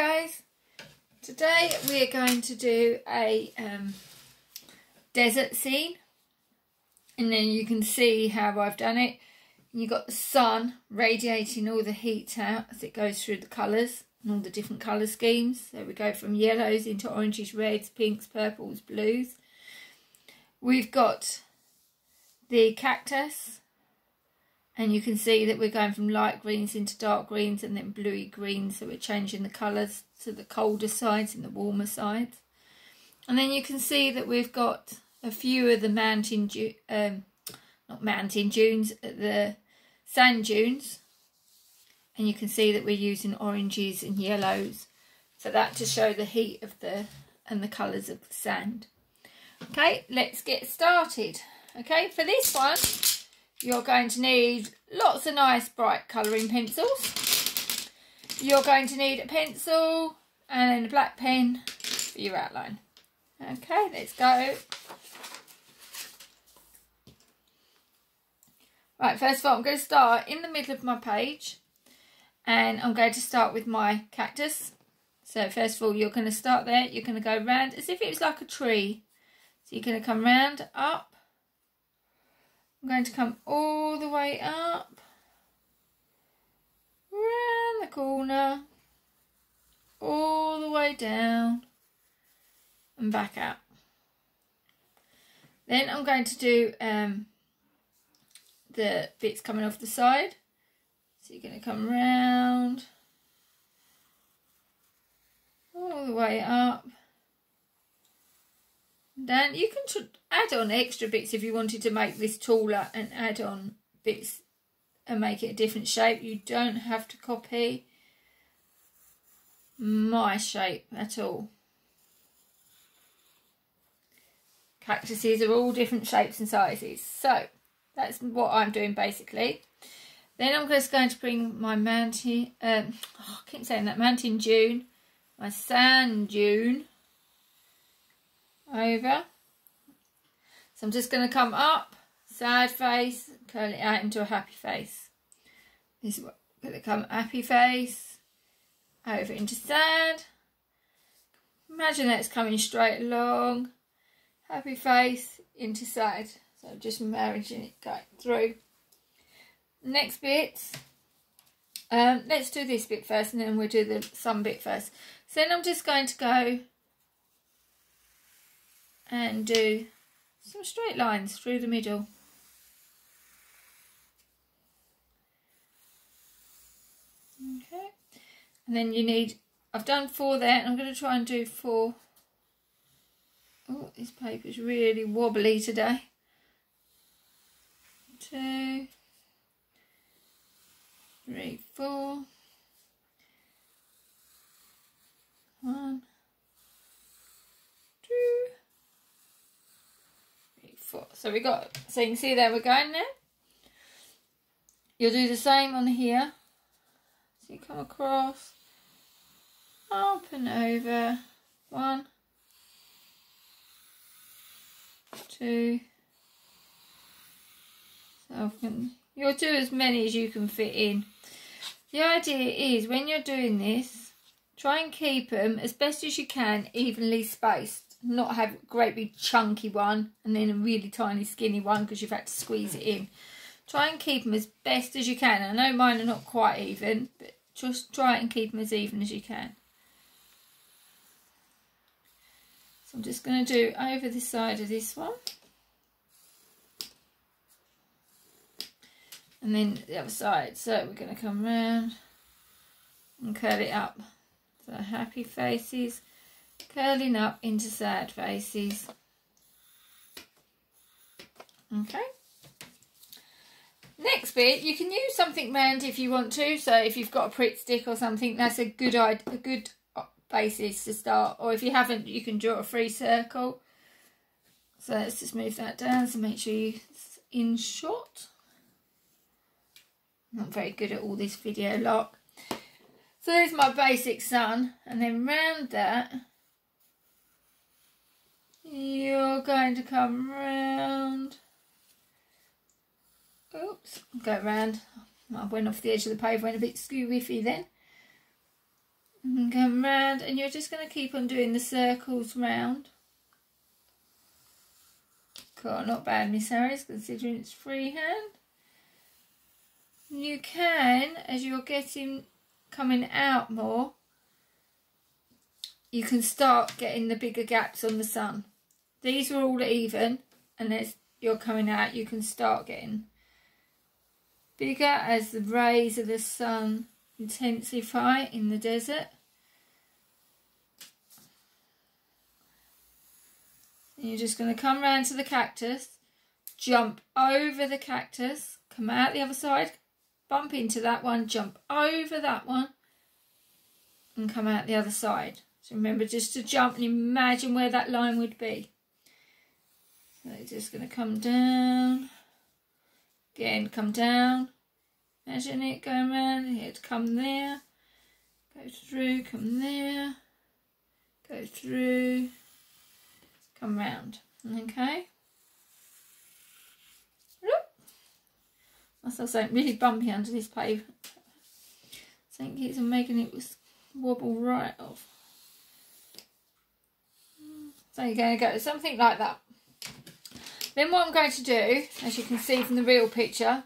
guys, today we are going to do a um, desert scene and then you can see how I've done it. You've got the sun radiating all the heat out as it goes through the colours and all the different colour schemes. So we go from yellows into oranges, reds, pinks, purples, blues. We've got the cactus and you can see that we're going from light greens into dark greens and then bluey greens so we're changing the colours to the colder sides and the warmer sides. And then you can see that we've got a few of the mountain um, not mountain dunes uh, the sand dunes. And you can see that we're using oranges and yellows. So that to show the heat of the and the colours of the sand. Okay let's get started. Okay for this one you're going to need lots of nice bright colouring pencils. You're going to need a pencil and a black pen for your outline. Okay, let's go. Right, first of all, I'm going to start in the middle of my page and I'm going to start with my cactus. So first of all, you're going to start there. You're going to go round as if it was like a tree. So you're going to come round, up, I'm going to come all the way up, round the corner, all the way down. And back out. Then I'm going to do um, the bits coming off the side. So you're going to come round, all the way up, then you can add on extra bits if you wanted to make this taller and add on bits and make it a different shape. You don't have to copy my shape at all. Cactuses are all different shapes and sizes. So that's what I'm doing basically. Then I'm just going to bring my mountain, um, oh, I keep saying that, mountain dune, my sand dune over. So I'm just going to come up, sad face, curl it out into a happy face. This is what going to come happy face, over into sad. Imagine that's coming straight along, happy face into sad. So just managing it going through. Next bit, um, let's do this bit first and then we'll do the sun bit first. So then I'm just going to go and do some straight lines through the middle. Okay, and then you need, I've done four there and I'm going to try and do four. Oh, this paper's really wobbly today. Two, three, four. One, two, four. So we got, so you can see there we're going there. You'll do the same on here. So you come across, up and over. One, two. So you'll do as many as you can fit in. The idea is when you're doing this, try and keep them as best as you can evenly spaced not have a great big chunky one and then a really tiny skinny one because you've had to squeeze it in. Try and keep them as best as you can. I know mine are not quite even, but just try and keep them as even as you can. So I'm just going to do over the side of this one. And then the other side. So we're going to come round and curl it up. So happy faces curling up into sad faces. Okay. Next bit, you can use something round if you want to. So if you've got a Pritt stick or something, that's a good idea, a good uh, basis to start. Or if you haven't, you can draw a free circle. So let's just move that down so make sure you're in shot. Not very good at all this video lock. So there's my basic sun and then round that you're going to come round. Oops, go round. I went off the edge of the pave, went a bit skew-whiffy then. And come round and you're just going to keep on doing the circles round. Cool, not bad Miss Harris considering it's freehand. You can, as you're getting, coming out more, you can start getting the bigger gaps on the sun. These are all even and as you're coming out you can start getting bigger as the rays of the sun intensify in the desert. You're just going to come round to the cactus, jump over the cactus, come out the other side, bump into that one, jump over that one, and come out the other side. So remember just to jump and imagine where that line would be. So just going to come down, again come down, Imagine it going around, it come there, go through, come there, go through, come round. Okay? Saw something really bumpy under this pavement. I think it's making it wobble right off. So you're going to go something like that. Then what I'm going to do, as you can see from the real picture,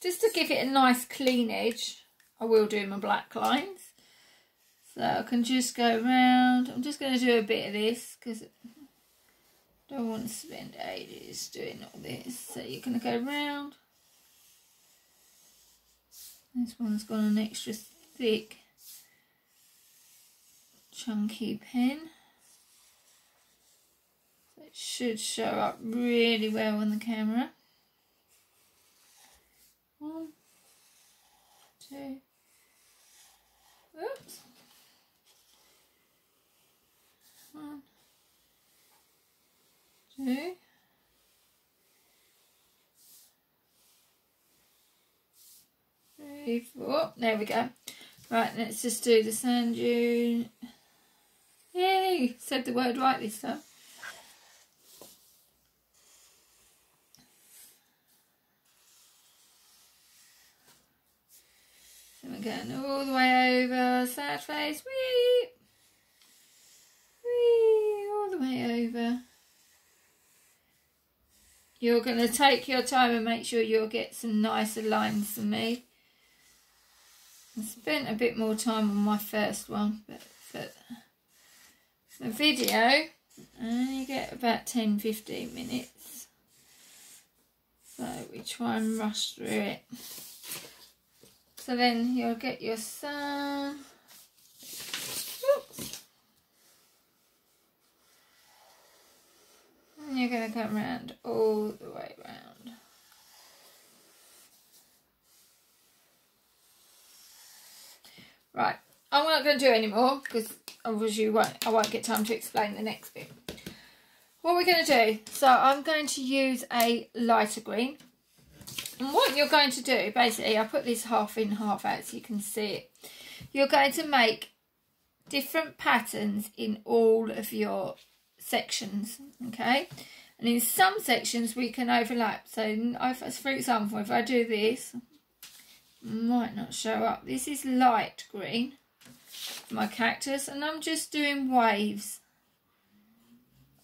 just to give it a nice clean edge, I will do my black lines. So I can just go around. I'm just going to do a bit of this because I don't want to spend ages doing all this. So you're going to go around. This one's got an extra thick, chunky pen. It should show up really well on the camera. One, two, oops. One, two. Three, four. There we go. Right, let's just do the sand dune. Yay! Said the word right this time. Going all the way over, sad face, wee, wee, all the way over. You're going to take your time and make sure you'll get some nicer lines than me. I spent a bit more time on my first one, but for the video, only get about 10-15 minutes. So we try and rush through it. So then you'll get your sun. And you're going to come around all the way around. Right, I'm not going to do any more because obviously won't, I won't get time to explain the next bit. What we're going to do, so I'm going to use a lighter green. And what you're going to do, basically, I put this half in, half out so you can see it. You're going to make different patterns in all of your sections, okay? And in some sections we can overlap. So, for example, if I do this, might not show up. This is light green, my cactus, and I'm just doing waves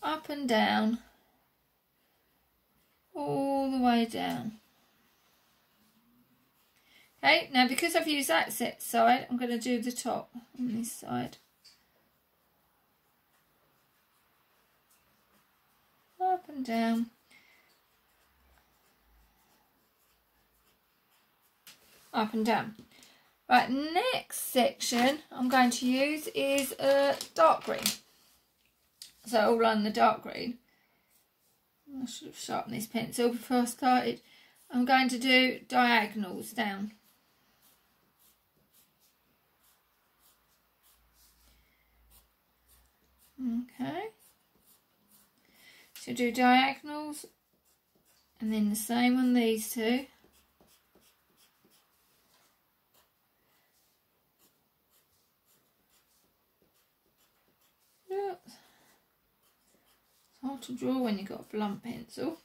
up and down, all the way down. Okay, now because I've used that set side, I'm going to do the top on this side. Up and down. Up and down. Right, next section I'm going to use is a dark green. So all on the dark green. I should have sharpened this pencil before I started. I'm going to do diagonals down. Okay. So do diagonals and then the same on these two. It's hard to draw when you've got a blunt pencil.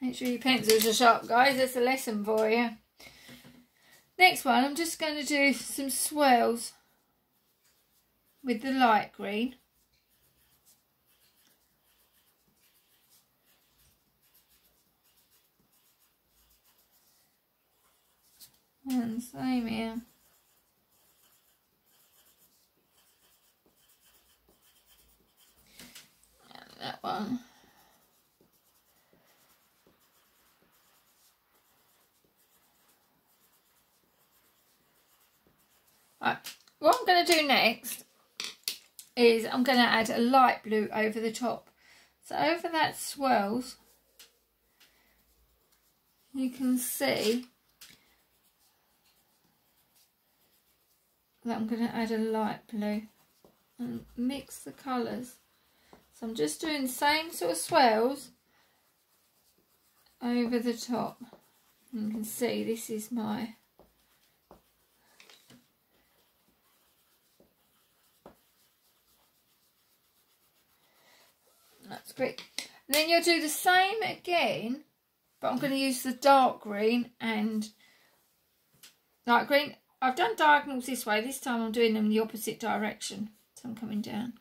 Make sure your pencils are sharp, guys. That's a lesson for you. Next one, I'm just going to do some swirls with the light green. And same here. And that one. Right, what I'm going to do next is I'm going to add a light blue over the top. So over that swirls, you can see that I'm going to add a light blue and mix the colours. So I'm just doing the same sort of swirls over the top. You can see this is my Great. And then you'll do the same again, but I'm going to use the dark green and light green. I've done diagonals this way. This time I'm doing them in the opposite direction. So I'm coming down.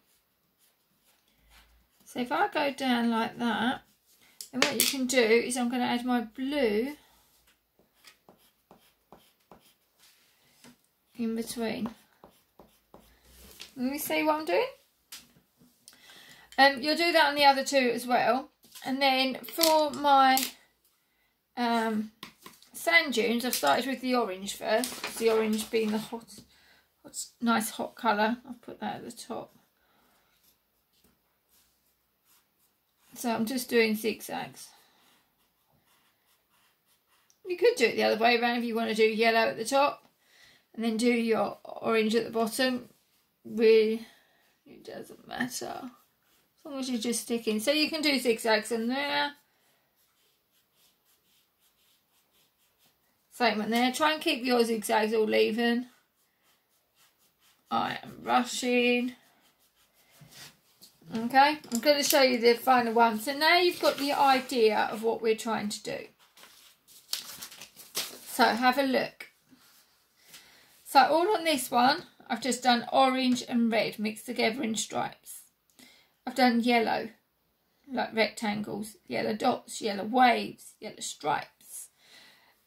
So if I go down like that, then what you can do is I'm going to add my blue in between. Let me see what I'm doing. Um, you'll do that on the other two as well. And then for my um, sand dunes, I've started with the orange first. The orange being the hot, hot nice hot colour. I'll put that at the top. So I'm just doing zigzags. You could do it the other way around if you want to do yellow at the top and then do your orange at the bottom. Really, it doesn't matter. As long as you're just sticking. So you can do zigzags in there. One there. Try and keep your zigzags all even. I am rushing. Okay, I'm going to show you the final one. So now you've got the idea of what we're trying to do. So have a look. So all on this one, I've just done orange and red mixed together in stripes. I've done yellow, like rectangles, yellow dots, yellow waves, yellow stripes.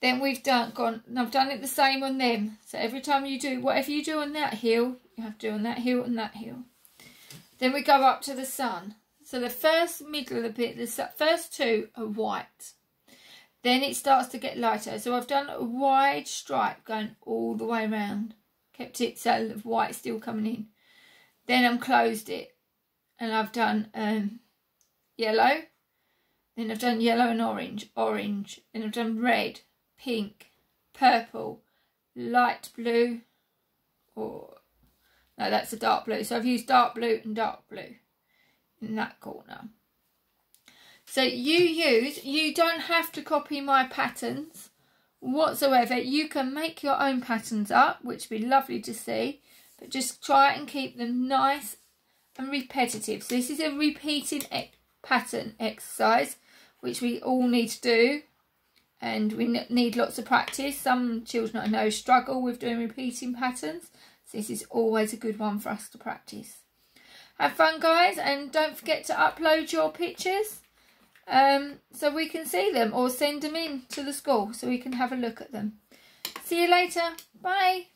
Then we've done gone, I've done it the same on them. So every time you do, whatever you do on that hill, you have to do on that hill and that hill. Then we go up to the sun. So the first middle of the bit, the first two are white. Then it starts to get lighter. So I've done a wide stripe going all the way around. Kept it so the white still coming in. Then I'm closed it and I've done um, yellow, then I've done yellow and orange, orange, then I've done red, pink, purple, light blue, or no, that's a dark blue. So I've used dark blue and dark blue in that corner. So you use, you don't have to copy my patterns whatsoever. You can make your own patterns up, which would be lovely to see. But just try and keep them nice and repetitive. So this is a repeating e pattern exercise, which we all need to do. And we need lots of practice. Some children I know struggle with doing repeating patterns. So this is always a good one for us to practice. Have fun guys and don't forget to upload your pictures um, so we can see them or send them in to the school so we can have a look at them. See you later. Bye.